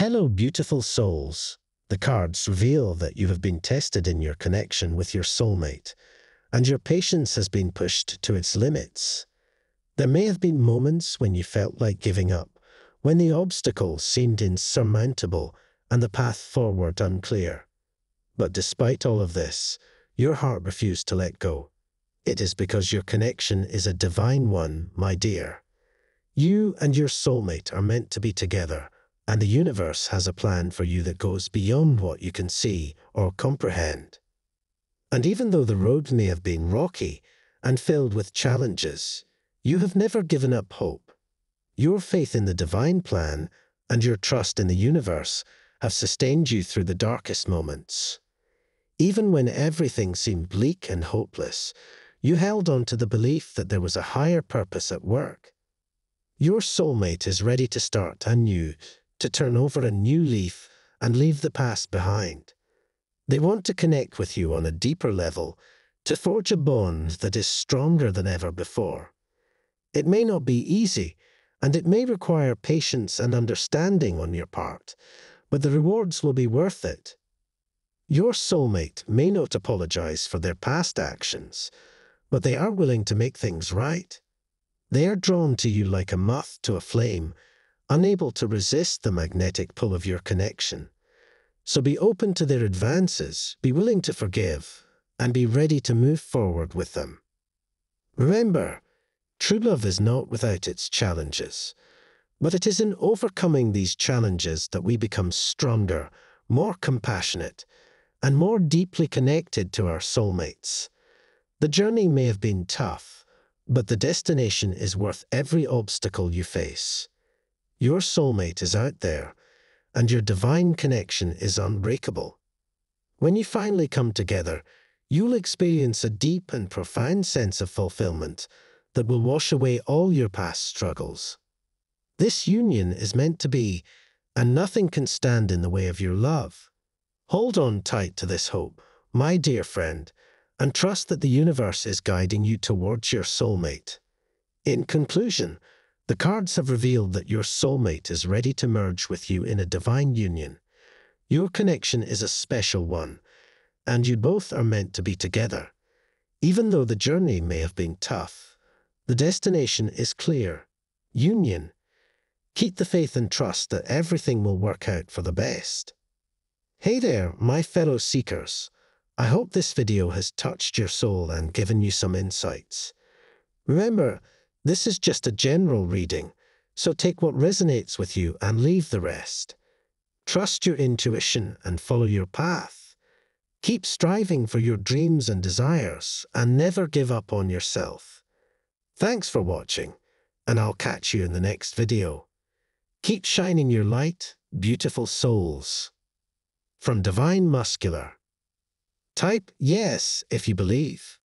Hello, beautiful souls. The cards reveal that you have been tested in your connection with your soulmate, and your patience has been pushed to its limits. There may have been moments when you felt like giving up, when the obstacles seemed insurmountable and the path forward unclear. But despite all of this, your heart refused to let go. It is because your connection is a divine one, my dear. You and your soulmate are meant to be together, and the universe has a plan for you that goes beyond what you can see or comprehend. And even though the road may have been rocky and filled with challenges, you have never given up hope. Your faith in the divine plan and your trust in the universe have sustained you through the darkest moments. Even when everything seemed bleak and hopeless, you held on to the belief that there was a higher purpose at work. Your soulmate is ready to start anew, to turn over a new leaf and leave the past behind. They want to connect with you on a deeper level, to forge a bond that is stronger than ever before. It may not be easy, and it may require patience and understanding on your part, but the rewards will be worth it. Your soulmate may not apologize for their past actions, but they are willing to make things right. They are drawn to you like a moth to a flame, unable to resist the magnetic pull of your connection. So be open to their advances, be willing to forgive, and be ready to move forward with them. Remember, true love is not without its challenges, but it is in overcoming these challenges that we become stronger, more compassionate, and more deeply connected to our soulmates. The journey may have been tough, but the destination is worth every obstacle you face. Your soulmate is out there, and your divine connection is unbreakable. When you finally come together, you'll experience a deep and profound sense of fulfillment that will wash away all your past struggles. This union is meant to be, and nothing can stand in the way of your love. Hold on tight to this hope, my dear friend, and trust that the universe is guiding you towards your soulmate. In conclusion, the cards have revealed that your soulmate is ready to merge with you in a divine union. Your connection is a special one, and you both are meant to be together. Even though the journey may have been tough, the destination is clear. Union. Keep the faith and trust that everything will work out for the best. Hey there, my fellow seekers. I hope this video has touched your soul and given you some insights. Remember, this is just a general reading, so take what resonates with you and leave the rest. Trust your intuition and follow your path. Keep striving for your dreams and desires and never give up on yourself. Thanks for watching, and I'll catch you in the next video. Keep shining your light, beautiful souls. From Divine Masculine. Type yes if you believe.